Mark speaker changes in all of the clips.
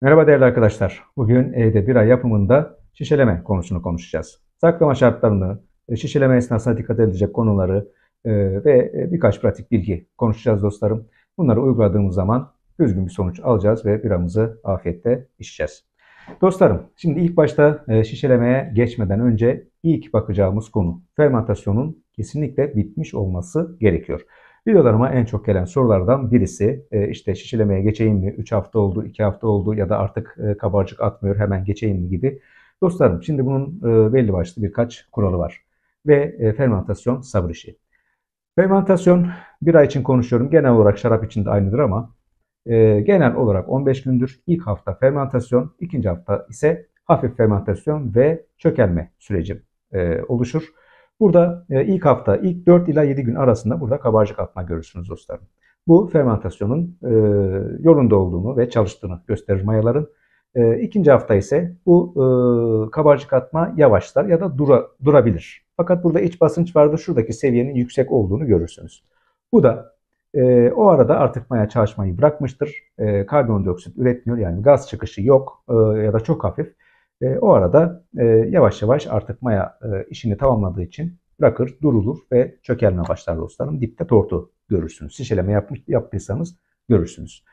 Speaker 1: Merhaba değerli arkadaşlar. Bugün evde bira yapımında şişeleme konusunu konuşacağız. Saklama şartlarını, e, şişeleme esnasında dikkat edilecek konuları e, ve e, birkaç pratik bilgi konuşacağız dostlarım. Bunları uyguladığımız zaman düzgün bir sonuç alacağız ve biramızı afiyetle içeceğiz. Dostlarım, şimdi ilk başta şişelemeye geçmeden önce ilk bakacağımız konu fermentasyonun kesinlikle bitmiş olması gerekiyor. Videolarıma en çok gelen sorulardan birisi e, işte şişelemeye geçeyim mi? 3 hafta oldu, 2 hafta oldu ya da artık e, kabarcık atmıyor hemen geçeyim mi gibi. Dostlarım şimdi bunun e, belli başlı birkaç kuralı var. Ve fermentasyon sabır işi. Fermentasyon bir ay için konuşuyorum. Genel olarak şarap için de aynıdır ama genel olarak 15 gündür. İlk hafta fermentasyon, ikinci hafta ise hafif fermentasyon ve çökelme süreci oluşur. Burada e, ilk hafta, ilk 4 ila 7 gün arasında burada kabarcık atma görürsünüz dostlarım. Bu fermentasyonun e, yolunda olduğunu ve çalıştığını gösterir mayaların. E, ikinci hafta ise bu e, kabarcık atma yavaşlar ya da dura, durabilir. Fakat burada iç basınç vardır. Şuradaki seviyenin yüksek olduğunu görürsünüz. Bu da e, o arada artık maya çalışmayı bırakmıştır. E, karbondioksit üretmiyor yani gaz çıkışı yok e, ya da çok hafif. E, o arada e, yavaş yavaş artık maya e, işini tamamladığı için bırakır, durulur ve çökelme başlar dostlarım. Dipte tortu görürsünüz. Şişeleme yapmış, yaptıysanız görürsünüz.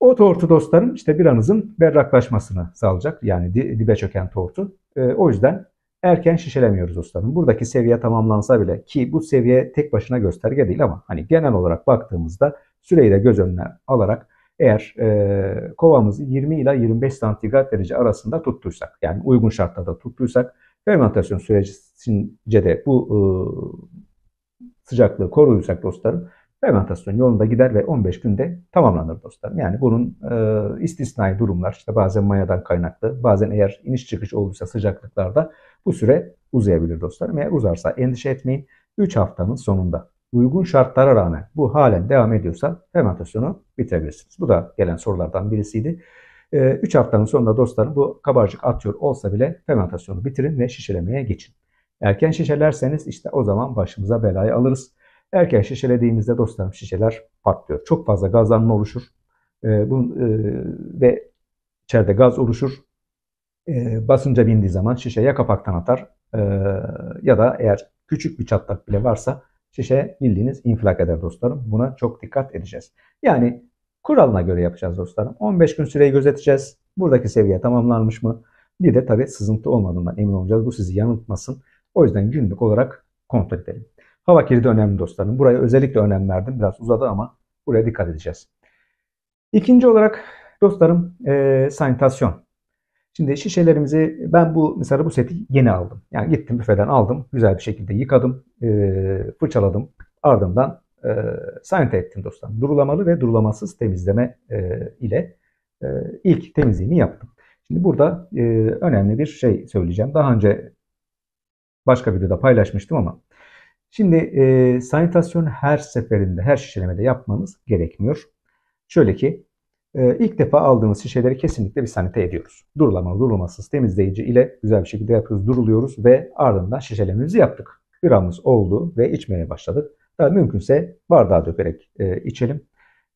Speaker 1: O tortu dostlarım işte biranızın berraklaşmasını sağlayacak. Yani dibe çöken tortu. E, o yüzden erken şişelemiyoruz dostlarım. Buradaki seviye tamamlansa bile ki bu seviye tek başına gösterge değil ama hani genel olarak baktığımızda süreyi de göz önüne alarak eğer e, kovamızı 20 ila 25 santigrat derece arasında tuttuysak, yani uygun şartlarda tuttuysak, fermentasyon sürecince de bu e, sıcaklığı koruyursak dostlarım, fermentasyon yolunda gider ve 15 günde tamamlanır dostlarım. Yani bunun e, istisnai durumlar, işte bazen mayadan kaynaklı, bazen eğer iniş çıkış olursa sıcaklıklarda bu süre uzayabilir dostlarım. Eğer uzarsa endişe etmeyin. 3 haftanın sonunda uygun şartlara rağmen bu halen devam ediyorsa fermentasyonu bitirebilirsiniz. Bu da gelen sorulardan birisiydi. 3 ee, haftanın sonunda dostlarım bu kabarcık atıyor olsa bile fermentasyonu bitirin ve şişelemeye geçin. Erken şişelerseniz işte o zaman başımıza belayı alırız. Erken şişelediğimizde dostlarım şişeler patlıyor. Çok fazla gazlanma oluşur. Ee, bunun, e, ve içeride gaz oluşur. E, basınca bindiği zaman şişe ya kapaktan atar e, ya da eğer küçük bir çatlak bile varsa şişe bildiğiniz infilak eder dostlarım. Buna çok dikkat edeceğiz. Yani kuralına göre yapacağız dostlarım. 15 gün süreyi gözeteceğiz. Buradaki seviye tamamlanmış mı? Bir de tabi sızıntı olmadığından emin olacağız. Bu sizi yanıltmasın. O yüzden günlük olarak kontrol edelim. Hava kilidi önemli dostlarım. Buraya özellikle önem verdim. Biraz uzadı ama buraya dikkat edeceğiz. İkinci olarak dostlarım e, sanitasyon. Şimdi şişelerimizi ben bu mesela bu seti yeni aldım. Yani gittim büfeden aldım. Güzel bir şekilde yıkadım. E, fırçaladım. Ardından e, sanite ettim dostlar. Durulamalı ve durulamasız temizleme e, ile e, ilk temizliğini yaptım. Şimdi burada e, önemli bir şey söyleyeceğim. Daha önce başka videoda paylaşmıştım ama şimdi e, sanitasyon her seferinde, her şişelemede yapmanız gerekmiyor. Şöyle ki e, ilk defa aldığımız şişeleri kesinlikle bir sanite ediyoruz. Durulamalı, durulmasız temizleyici ile güzel bir şekilde yapıyoruz, duruluyoruz ve ardından şişelememizi yaptık. Gramımız oldu ve içmeye başladık. Daha mümkünse bardağa dökerek e, içelim.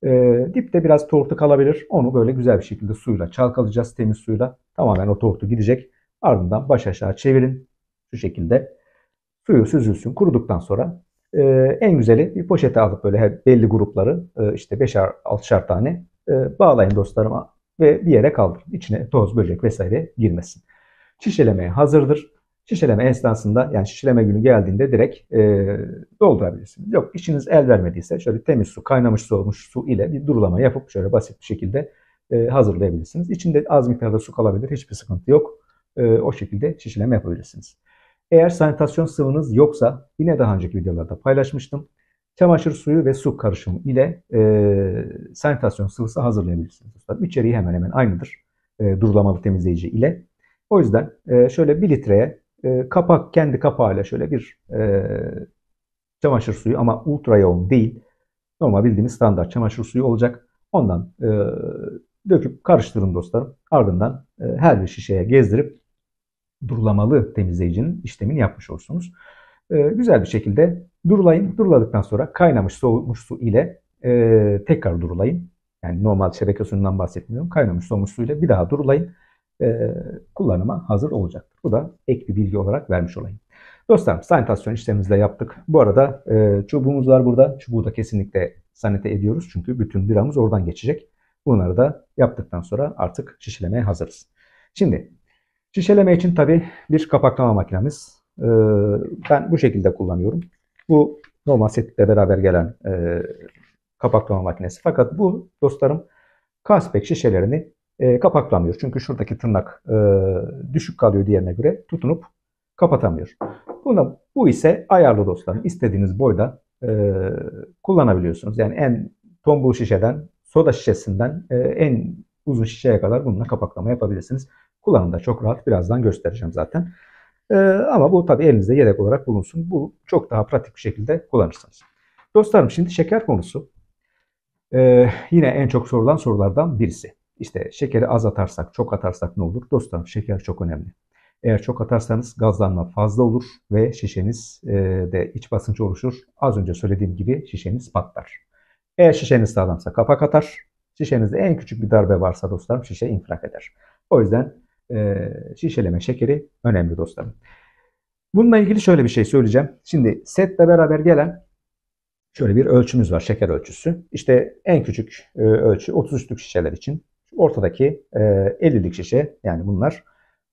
Speaker 1: E, dipte biraz tortu kalabilir. Onu böyle güzel bir şekilde suyla çalkalayacağız, temiz suyla. Tamamen o tortu gidecek. Ardından baş aşağı çevirin. Şu şekilde suyu süzülsün. Kuruduktan sonra e, en güzeli bir poşete alıp böyle belli grupları e, işte 5'er 6'şar tane e, bağlayın dostlarıma ve bir yere kaldırın. İçine toz, böcek vesaire girmesin. Şişelemeye hazırdır. Şişeleme esnasında yani şişeleme günü geldiğinde direkt e, doldurabilirsiniz. Yok işiniz el vermediyse şöyle temiz su, kaynamış su olmuş su ile bir durulama yapıp şöyle basit bir şekilde e, hazırlayabilirsiniz. İçinde az miktarda su kalabilir. Hiçbir sıkıntı yok. E, o şekilde şişeleme yapabilirsiniz. Eğer sanitasyon sıvınız yoksa yine daha önceki videolarda paylaşmıştım çamaşır suyu ve su karışımı ile e, sanitasyon sıvısı hazırlayabilirsiniz. İçeriği hemen hemen aynıdır e, durulamalı temizleyici ile. O yüzden e, şöyle 1 litreye e, kapak kendi kapağıyla şöyle bir e, çamaşır suyu ama ultra yoğun değil. Normal bildiğimiz standart çamaşır suyu olacak. Ondan e, döküp karıştırın dostlarım. Ardından e, her bir şişeye gezdirip durulamalı temizleyicinin işlemini yapmış olursunuz. E, güzel bir şekilde Durulayın. Duruladıktan sonra kaynamış soğumuş su ile e, tekrar durulayın. Yani normal şebeke suyundan bahsetmiyorum. Kaynamış soğumuş suyla bir daha durulayın. E, kullanıma hazır olacaktır. Bu da ek bir bilgi olarak vermiş olayım. Dostlarım sanitasyon işlemimizi de yaptık. Bu arada e, çubuğumuz var burada. Çubuğu da kesinlikle sanite ediyoruz. Çünkü bütün biramız oradan geçecek. Bunları da yaptıktan sonra artık şişelemeye hazırız. Şimdi şişeleme için tabi bir kapaklama makinemiz. E, ben bu şekilde kullanıyorum. Bu normal setle beraber gelen e, kapaklama makinesi. Fakat bu dostlarım Kaspek şişelerini e, kapaklamıyor. Çünkü şuradaki tırnak e, düşük kalıyor diğerine göre tutunup kapatamıyor. Buna, bu ise ayarlı dostlarım. İstediğiniz boyda e, kullanabiliyorsunuz. Yani en tombul şişeden, soda şişesinden e, en uzun şişeye kadar bununla kapaklama yapabilirsiniz. Kullanım da çok rahat. Birazdan göstereceğim zaten. E, ama bu tabii elinizde yedek olarak bulunsun. Bu çok daha pratik bir şekilde kullanırsınız. Dostlarım şimdi şeker konusu. E, yine en çok sorulan sorulardan birisi. İşte şekeri az atarsak, çok atarsak ne olur? Dostlarım şeker çok önemli. Eğer çok atarsanız gazlanma fazla olur ve şişeniz e, de iç basınç oluşur. Az önce söylediğim gibi şişeniz patlar. Eğer şişeniz sağlamsa kapak atar. Şişenizde en küçük bir darbe varsa dostlarım şişe infilak eder. O yüzden e, şişeleme şekeri önemli dostlarım. Bununla ilgili şöyle bir şey söyleyeceğim. Şimdi setle beraber gelen şöyle bir ölçümüz var. Şeker ölçüsü. İşte en küçük e, ölçü 33'lük şişeler için. Ortadaki e, 50'lik şişe yani bunlar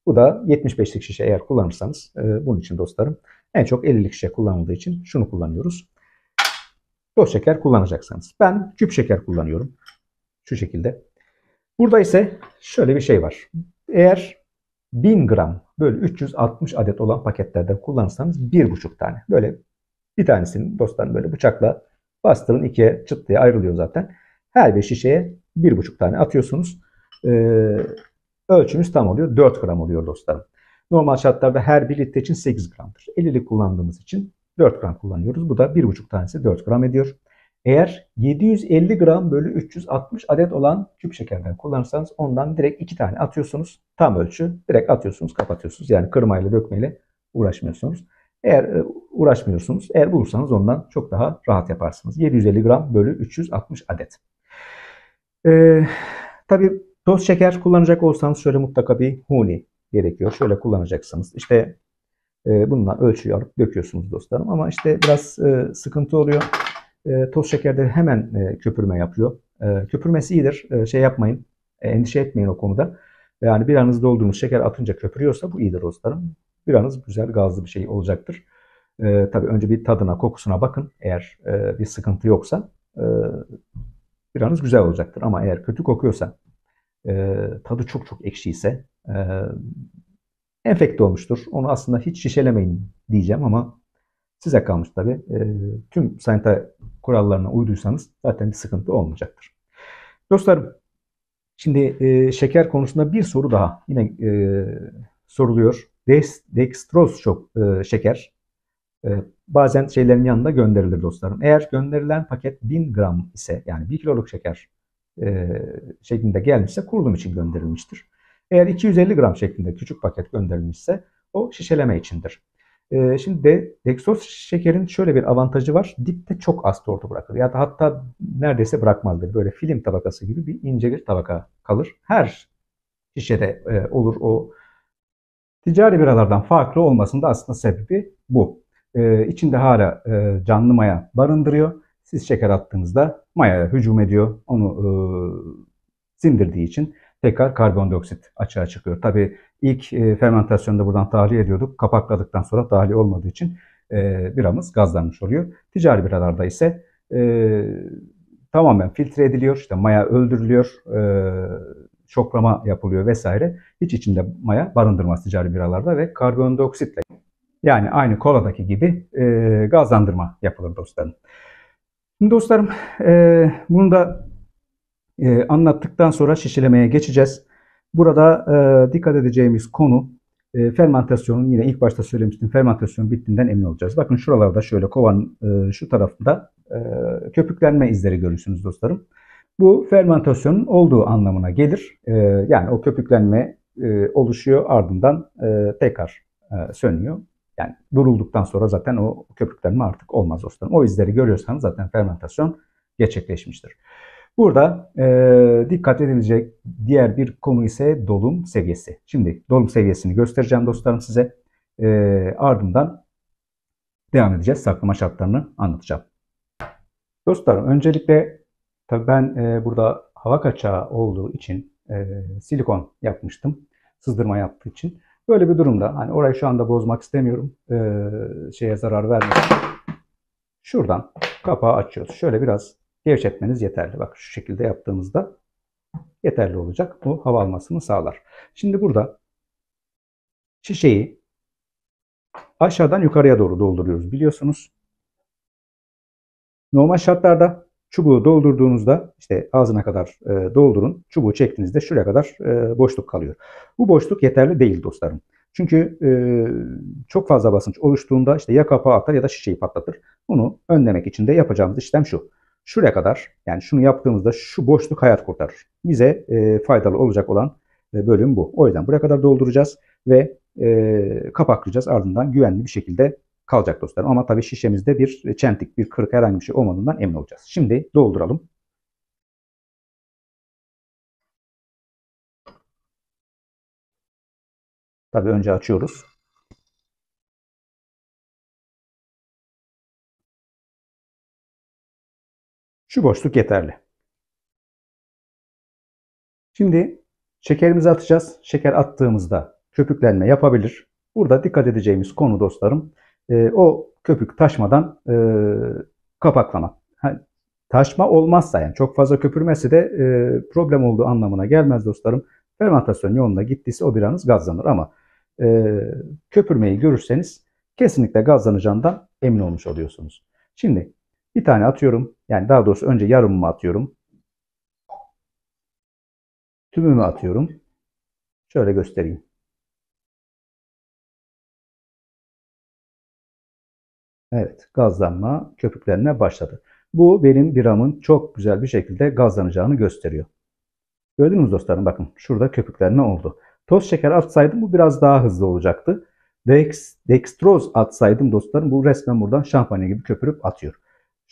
Speaker 1: bu da 75'lik şişe eğer kullanırsanız e, bunun için dostlarım en çok 50'lik şişe kullanıldığı için şunu kullanıyoruz. Toz şeker kullanacaksınız. Ben küp şeker kullanıyorum. Şu şekilde. Burada ise şöyle bir şey var. Eğer 1000 gram böyle 360 adet olan paketlerden kullanırsanız 1,5 tane. Böyle bir tanesini dostlarım böyle bıçakla bastırın ikiye çıt diye ayrılıyor zaten. Her bir şişeye 1,5 tane atıyorsunuz. Ee, Ölçümüz tam oluyor. 4 gram oluyor dostlarım. Normal şartlarda her 1 litre için 8 gramdır. 50'lik kullandığımız için 4 gram kullanıyoruz. Bu da 1,5 tanesi 4 gram ediyor. Eğer 750 gram bölü 360 adet olan küp şekerden kullanırsanız ondan direkt 2 tane atıyorsunuz. Tam ölçü. Direkt atıyorsunuz, kapatıyorsunuz. Yani kırmayla dökmeyle uğraşmıyorsunuz. Eğer e, uğraşmıyorsunuz, eğer bulursanız ondan çok daha rahat yaparsınız. 750 gram bölü 360 adet. Ee, tabii Toz şeker kullanacak olsanız şöyle mutlaka bir huni gerekiyor. Şöyle kullanacaksınız. İşte e, bununla ölçüyü alıp döküyorsunuz dostlarım. Ama işte biraz e, sıkıntı oluyor. E, toz şekerde hemen e, köpürme yapıyor. E, köpürmesi iyidir. E, şey yapmayın. E, endişe etmeyin o konuda. Yani bir anız doldurmuş şeker atınca köpürüyorsa bu iyidir dostlarım. Bir anız güzel gazlı bir şey olacaktır. E, tabii önce bir tadına, kokusuna bakın. Eğer e, bir sıkıntı yoksa e, bir anız güzel olacaktır. Ama eğer kötü kokuyorsa e, tadı çok çok ekşiyse e, enfekte olmuştur. Onu aslında hiç şişelemeyin diyeceğim ama size kalmış tabi. E, tüm sanita kurallarına uyduysanız zaten bir sıkıntı olmayacaktır. Dostlarım şimdi e, şeker konusunda bir soru daha yine e, soruluyor. Dextroz çok e, şeker e, bazen şeylerin yanında gönderilir dostlarım. Eğer gönderilen paket 1000 gram ise yani 1 kiloluk şeker e, şeklinde gelmişse kurulum için gönderilmiştir. Eğer 250 gram şeklinde küçük paket gönderilmişse o şişeleme içindir. E, şimdi de dextroz şekerin şöyle bir avantajı var. Dipte çok az tortu bırakır. Ya da hatta neredeyse bırakmaz. Böyle film tabakası gibi bir ince bir tabaka kalır. Her şişede e, olur o ticari biralardan farklı olmasında aslında sebebi bu. E, içinde hala e, canlı maya barındırıyor siz şeker attığınızda maya hücum ediyor. Onu e, sindirdiği için tekrar karbondioksit açığa çıkıyor. Tabii ilk e, fermentasyonda buradan tahliye ediyorduk. Kapakladıktan sonra tahliye olmadığı için e, biramız gazlanmış oluyor. Ticari biralarda ise e, tamamen filtre ediliyor. İşte maya öldürülüyor. Şoklama yapılıyor vesaire. Hiç içinde maya barındırmaz ticari biralarda ve karbondioksitle yani aynı koladaki gibi gazlandırma yapılır dostlarım. Dostlarım bunu da e, anlattıktan sonra şişelemeye geçeceğiz. Burada e, dikkat edeceğimiz konu e, fermentasyonun yine ilk başta söylemiştim fermentasyon bittiğinden emin olacağız. Bakın şuralarda şöyle kovanın e, şu tarafında e, köpüklenme izleri görürsünüz dostlarım. Bu fermentasyonun olduğu anlamına gelir. E, yani o köpüklenme e, oluşuyor ardından e, tekrar e, sönüyor. Yani durulduktan sonra zaten o köpüklenme artık olmaz dostlarım. O izleri görüyorsanız zaten fermentasyon gerçekleşmiştir. Burada e, dikkat edilecek diğer bir konu ise dolum seviyesi. Şimdi dolum seviyesini göstereceğim dostlarım size. E, ardından devam edeceğiz. Saklama şartlarını anlatacağım. Dostlarım öncelikle tabii ben e, burada hava kaçağı olduğu için e, silikon yapmıştım. Sızdırma yaptığı için. Böyle bir durumda hani orayı şu anda bozmak istemiyorum. E, şeye zarar vermesin. Şuradan kapağı açıyoruz. Şöyle biraz gevşetmeniz yeterli. Bak şu şekilde yaptığımızda yeterli olacak. Bu hava almasını sağlar. Şimdi burada şişeyi aşağıdan yukarıya doğru dolduruyoruz biliyorsunuz. Normal şartlarda çubuğu doldurduğunuzda işte ağzına kadar e, doldurun. Çubuğu çektiğinizde şuraya kadar e, boşluk kalıyor. Bu boşluk yeterli değil dostlarım. Çünkü e, çok fazla basınç oluştuğunda işte ya kapağı atar ya da şişeyi patlatır. Bunu önlemek için de yapacağımız işlem şu. Şuraya kadar yani şunu yaptığımızda şu boşluk hayat kurtarır. Bize e, faydalı olacak olan e, bölüm bu. O yüzden buraya kadar dolduracağız ve e, kapaklayacağız. Ardından güvenli bir şekilde kalacak dostlarım. Ama tabii şişemizde bir çentik, bir kırık herhangi bir şey olmadığından emin olacağız. Şimdi dolduralım. Tabii önce açıyoruz. Şu boşluk yeterli. Şimdi şekerimizi atacağız. Şeker attığımızda köpüklenme yapabilir. Burada dikkat edeceğimiz konu dostlarım e, o köpük taşmadan e, kapaklamak. Ha, taşma olmazsa yani çok fazla köpürmesi de e, problem olduğu anlamına gelmez dostlarım. Fermentasyon yolunda gittiyse o biranız gazlanır ama e, köpürmeyi görürseniz kesinlikle gazlanacağından emin olmuş oluyorsunuz. Şimdi bir tane atıyorum. Yani daha doğrusu önce yarımımı atıyorum. Tümümü atıyorum. Şöyle göstereyim. Evet, gazlanma köpüklenme başladı. Bu benim biramın çok güzel bir şekilde gazlanacağını gösteriyor. Gördünüz dostlarım? Bakın şurada köpüklenme oldu. Toz şeker atsaydım bu biraz daha hızlı olacaktı. Dex, dextroz atsaydım dostlarım bu resmen buradan şampanya gibi köpürüp atıyor.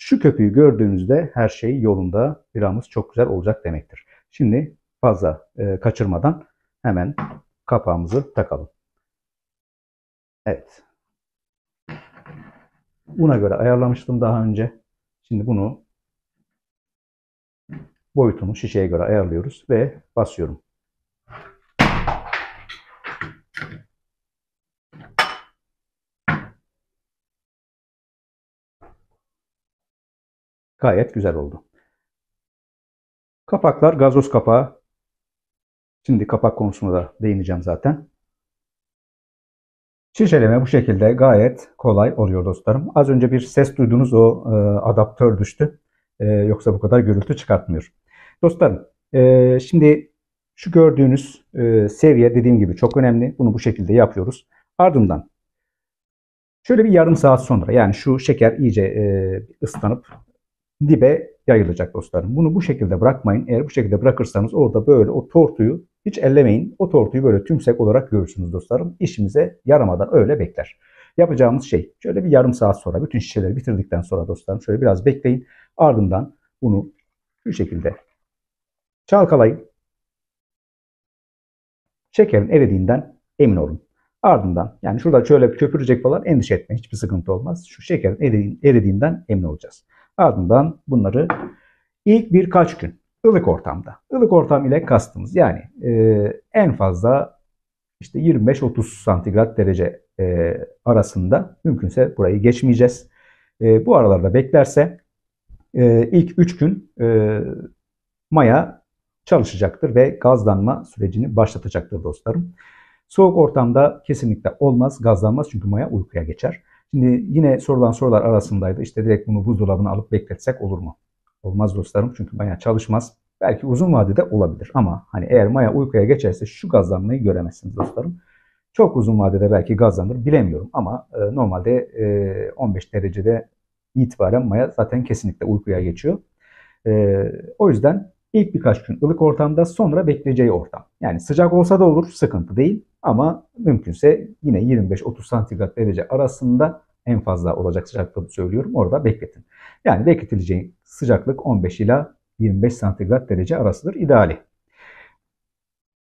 Speaker 1: Şu köpüğü gördüğünüzde her şey yolunda biramız çok güzel olacak demektir. Şimdi fazla e, kaçırmadan hemen kapağımızı takalım. Evet. Buna göre ayarlamıştım daha önce. Şimdi bunu boyutunu şişeye göre ayarlıyoruz ve basıyorum. Gayet güzel oldu. Kapaklar gazoz kapağı. Şimdi kapak konusuna da değineceğim zaten. Şişeleme bu şekilde gayet kolay oluyor dostlarım. Az önce bir ses duydunuz o e, adaptör düştü. E, yoksa bu kadar gürültü çıkartmıyor. Dostlarım e, şimdi şu gördüğünüz e, seviye dediğim gibi çok önemli. Bunu bu şekilde yapıyoruz. Ardından şöyle bir yarım saat sonra yani şu şeker iyice e, ıslanıp dibe yayılacak dostlarım. Bunu bu şekilde bırakmayın. Eğer bu şekilde bırakırsanız orada böyle o tortuyu hiç ellemeyin. O tortuyu böyle tümsek olarak görürsünüz dostlarım. İşimize yaramadan öyle bekler. Yapacağımız şey şöyle bir yarım saat sonra bütün şişeleri bitirdikten sonra dostlarım şöyle biraz bekleyin. Ardından bunu şu şekilde çalkalayın. Şekerin eridiğinden emin olun. Ardından yani şurada şöyle köpürecek falan endişe etmeyin. Hiçbir sıkıntı olmaz. Şu şekerin eridiğinden emin olacağız. Ardından bunları ilk birkaç gün ılık ortamda. Ilık ortam ile kastımız yani e, en fazla işte 25-30 santigrat derece e, arasında mümkünse burayı geçmeyeceğiz. E, bu aralarda beklerse e, ilk 3 gün e, maya çalışacaktır ve gazlanma sürecini başlatacaktır dostlarım. Soğuk ortamda kesinlikle olmaz, gazlanmaz çünkü maya uykuya geçer. Şimdi yine sorulan sorular arasındaydı. İşte direkt bunu buzdolabına alıp bekletsek olur mu? Olmaz dostlarım çünkü maya çalışmaz. Belki uzun vadede olabilir ama hani eğer maya uykuya geçerse şu gazlanmayı göremezsiniz dostlarım. Çok uzun vadede belki gazlanır bilemiyorum ama e, normalde e, 15 derecede itibaren maya zaten kesinlikle uykuya geçiyor. E, o yüzden ilk birkaç gün ılık ortamda sonra bekleyeceği ortam. Yani sıcak olsa da olur sıkıntı değil ama mümkünse yine 25-30 santigrat derece arasında en fazla olacak sıcaklığı söylüyorum. Orada bekletin. Yani bekletileceği sıcaklık 15 ila 25 santigrat derece arasıdır ideali.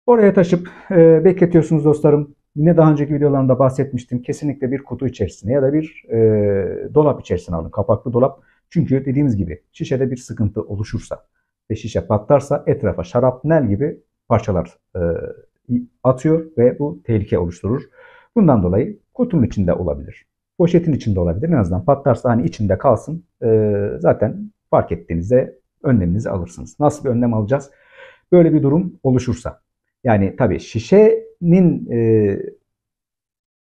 Speaker 1: Oraya taşıp e, bekletiyorsunuz dostlarım. Yine daha önceki videolarımda bahsetmiştim. Kesinlikle bir kutu içerisine ya da bir e, dolap içerisine alın. Kapaklı dolap. Çünkü dediğimiz gibi şişede bir sıkıntı oluşursa ve şişe patlarsa etrafa şarapnel gibi parçalar e, atıyor ve bu tehlike oluşturur. Bundan dolayı kutunun içinde olabilir. Poşetin içinde olabilir. En azından patlarsa hani içinde kalsın. E, zaten fark ettiğinizde önleminizi alırsınız. Nasıl bir önlem alacağız? Böyle bir durum oluşursa. Yani tabii şişenin e,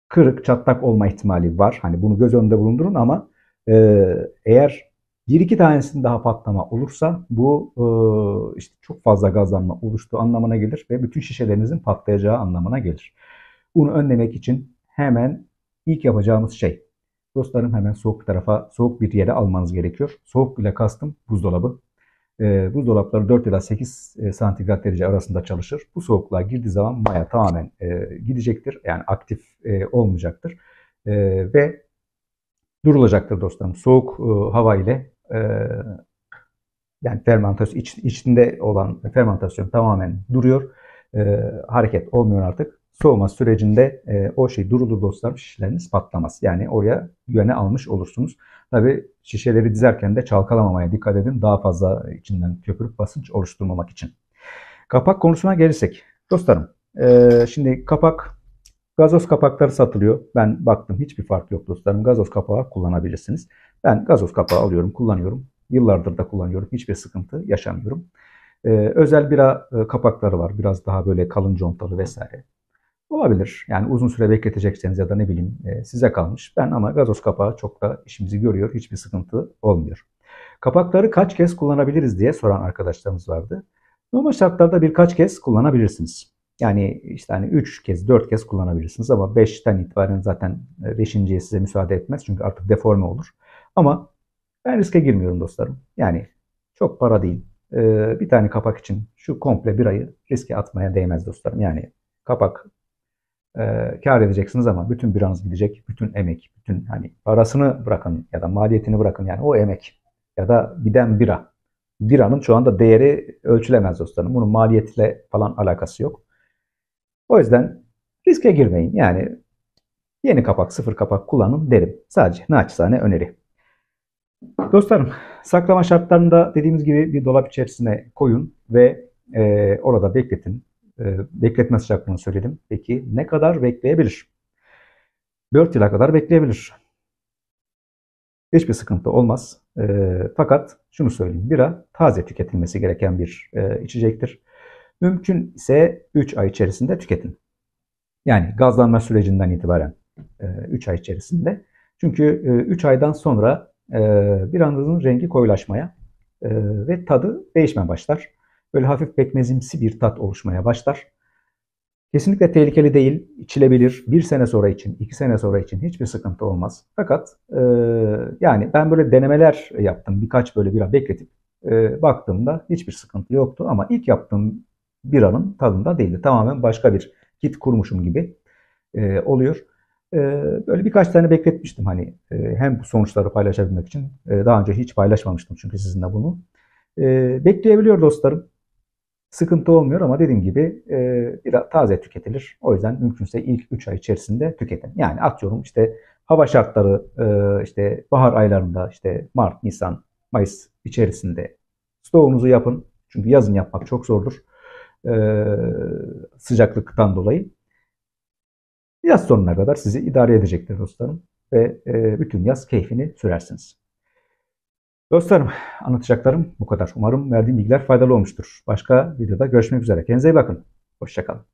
Speaker 1: kırık, çatlak olma ihtimali var. Hani bunu göz önünde bulundurun ama e, eğer bir iki tanesinin daha patlama olursa bu e, işte çok fazla gazlanma oluştuğu anlamına gelir ve bütün şişelerinizin patlayacağı anlamına gelir. Bunu önlemek için hemen ilk yapacağımız şey dostlarım hemen soğuk bir tarafa, soğuk bir yere almanız gerekiyor. Soğuk ile kastım buzdolabı. E, buzdolapları 4 ila 8 e, santigrat derece arasında çalışır. Bu soğukluğa girdiği zaman maya tamamen e, gidecektir. Yani aktif e, olmayacaktır. E, ve durulacaktır dostlarım. Soğuk e, hava ile e, yani fermentasyon iç, içinde olan fermentasyon tamamen duruyor. E, hareket olmuyor artık. Soğuma sürecinde e, o şey durulur dostlarım şişeleriniz patlamaz. Yani oraya güvene almış olursunuz. Tabi şişeleri dizerken de çalkalamamaya dikkat edin. Daha fazla içinden köpürüp basınç oluşturmamak için. Kapak konusuna gelirsek. Dostlarım e, şimdi kapak gazoz kapakları satılıyor. Ben baktım hiçbir fark yok dostlarım. Gazoz kapağı kullanabilirsiniz. Ben gazoz kapağı alıyorum, kullanıyorum. Yıllardır da kullanıyorum. Hiçbir sıkıntı yaşamıyorum. Ee, özel bira e, kapakları var. Biraz daha böyle kalın contalı vesaire. Olabilir. Yani uzun süre bekletecekseniz ya da ne bileyim e, size kalmış. Ben ama gazoz kapağı çok da işimizi görüyor. Hiçbir sıkıntı olmuyor. Kapakları kaç kez kullanabiliriz diye soran arkadaşlarımız vardı. Normal şartlarda birkaç kez kullanabilirsiniz. Yani işte hani 3 kez, 4 kez kullanabilirsiniz ama 5'ten itibaren zaten 5.ye size müsaade etmez. Çünkü artık deforme olur. Ama ben riske girmiyorum dostlarım. Yani çok para değil. Ee, bir tane kapak için şu komple bir ayı riske atmaya değmez dostlarım. Yani kapak e, kar edeceksiniz ama bütün biranız gidecek. Bütün emek, bütün hani parasını bırakın ya da maliyetini bırakın. Yani o emek ya da giden bira. Biranın şu anda değeri ölçülemez dostlarım. Bunun maliyetiyle falan alakası yok. O yüzden riske girmeyin. Yani yeni kapak, sıfır kapak kullanın derim. Sadece naçizane öneri. Dostlarım, saklama şartlarında dediğimiz gibi bir dolap içerisine koyun ve e, orada bekletin. E, bekletme sıcaklığını söyledim. Peki ne kadar bekleyebilir? 4 yıla kadar bekleyebilir. Hiçbir sıkıntı olmaz. E, fakat şunu söyleyeyim. Bira taze tüketilmesi gereken bir e, içecektir. Mümkün ise 3 ay içerisinde tüketin. Yani gazlanma sürecinden itibaren e, 3 ay içerisinde. Çünkü e, 3 aydan sonra ee, bir andızın rengi koyulaşmaya e, ve tadı değişmeye başlar. Böyle hafif pekmezimsi bir tat oluşmaya başlar. Kesinlikle tehlikeli değil, içilebilir. Bir sene sonra için, iki sene sonra için hiçbir sıkıntı olmaz. Fakat e, yani ben böyle denemeler yaptım. Birkaç böyle bira bekletip e, baktığımda hiçbir sıkıntı yoktu. Ama ilk yaptığım biranın tadında değildi. Tamamen başka bir kit kurmuşum gibi e, oluyor. Ee, böyle birkaç tane bekletmiştim hani e, hem bu sonuçları paylaşabilmek için. E, daha önce hiç paylaşmamıştım çünkü sizinle bunu. E, bekleyebiliyor dostlarım. Sıkıntı olmuyor ama dediğim gibi biraz taze tüketilir. O yüzden mümkünse ilk 3 ay içerisinde tüketin. Yani atıyorum işte hava şartları işte bahar aylarında işte Mart, Nisan, Mayıs içerisinde stoğunuzu yapın. Çünkü yazın yapmak çok zordur. Sıcaklıktan dolayı. Yaz sonuna kadar sizi idare edecektir dostlarım. Ve e, bütün yaz keyfini sürersiniz. Dostlarım anlatacaklarım bu kadar. Umarım verdiğim bilgiler faydalı olmuştur. Başka videoda görüşmek üzere. Kendinize iyi bakın. Hoşçakalın.